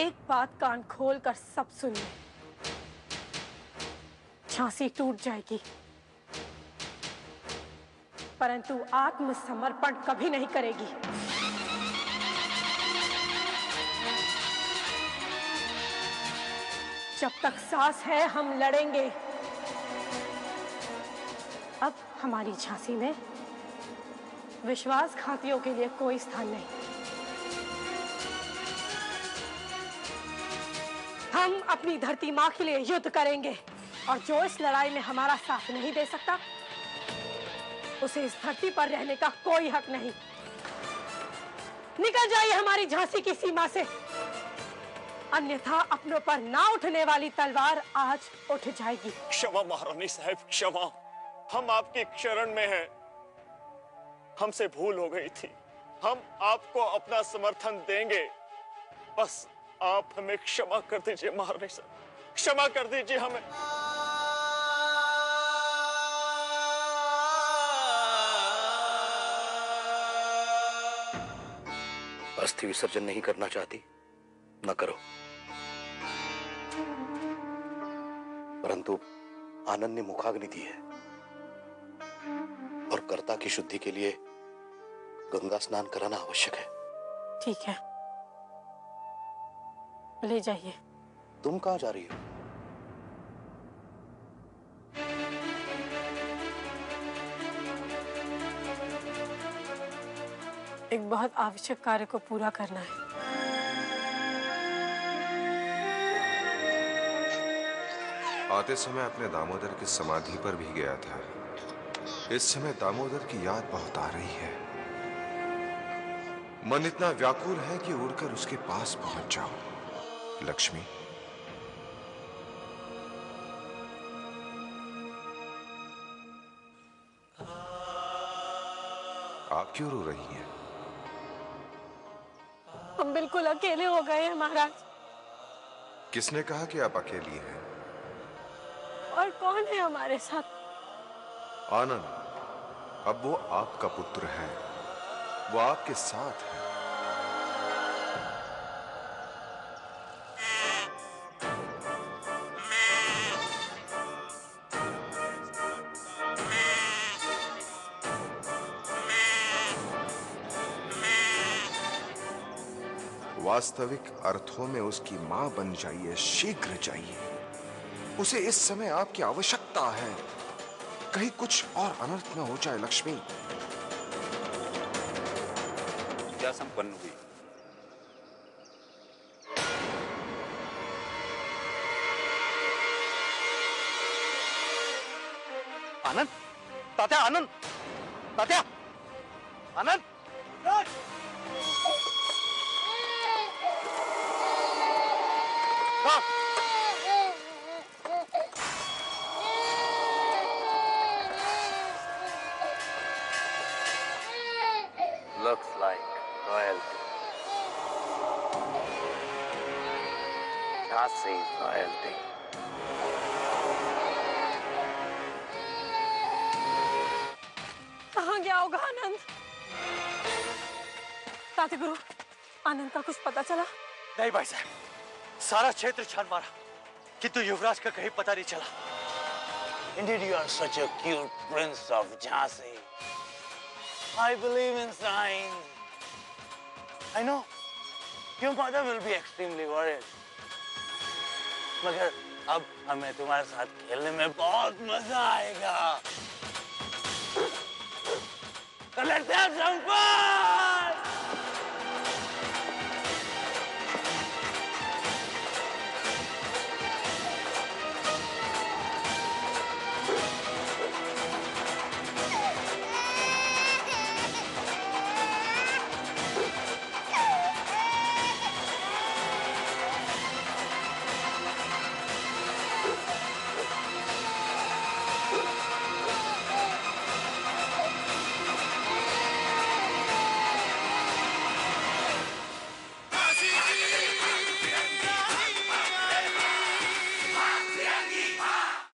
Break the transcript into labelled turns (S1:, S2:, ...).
S1: एक बात कान खोल कर सब सुन झांसी टूट जाएगी। परंतु आत्मसमर्पण कभी नहीं करेगी। जब तक सांस है, हम लड़ेंगे। अब हमारी झांसी में विश्वासघातियों के लिए कोई स्थान नहीं। हम अपनी धरती माँ के लिए युद्ध करेंगे। और जो इस लड़ाई में हमारा साथ नहीं दे सकता, उसे इस धरती पर रहने का कोई हक नहीं। निकल जाइए हमारी झांसी की सीमा से। अन्यथा अपनों पर ना उठने वाली तलवार आज उठ जाएगी।
S2: क्षमा महारानी साहब, क्षमा। हम आपकी शरण में हैं। हमसे भूल हो गई थी। हम आपको अपना समर्थन देंगे। बस आप हमें क्षमा कर दीजिए महारानी साहब क्षमा कर दीजिए हमें।
S3: अस्थि विसर्जन नहीं करना चाहती न करो। परंतु आनंद ने मुखाग्नि दी है और कर्ता की शुद्धि के लिए गंगा स्नान कराना आवश्यक है।
S1: ठीक है। ले जाइए।
S3: तुम कहाँ जा रही हो?
S1: एक बहुत आवश्यक कार्य को पूरा करना है।
S4: आते समय अपने दामोदर की समाधि पर भी गया था। इस समय दामोदर की याद बहुत आ रही है। मन इतना व्याकुल है कि उड़कर उसके पास पहुँच जाओ। लक्ष्मी। आप क्यों रो रही हैं?
S1: हम बिल्कुल अकेले हो गए हैं महाराज।
S4: किसने कहा कि आप अकेली हैं?
S1: और कौन है हमारे साथ?
S4: आनंद अब वो आपका पुत्र है। वो आपके साथ है। वास्तविक अर्थों में उसकी माँ बन जाइए, शीघ्र जाइए। उसे इस समय आपकी आवश्यकता है। कहीं कुछ और अनर्थ न हो जाए, लक्ष्मी।
S5: क्या संपन्न हुई?
S3: आनंद? तात्या आनंद? तात्या, आनंद?
S5: Looks like royalty. Jhansi's royalty.
S1: कहाँ गया होगा आनंद ताते गुरु आनंद का कुछ पता चला
S6: नहीं भाई साहब सारा क्षेत्र छान मारा किंतु युवराज का कहीं पता नहीं चला
S7: Indeed, you are such a cute prince of Jhansi. I believe in signs. I know. Your mother will be extremely worried. मगर अब हमें तुम्हारे साथ खेलने में बहुत मज़ा आएगा तो लेट्स हैव सम फन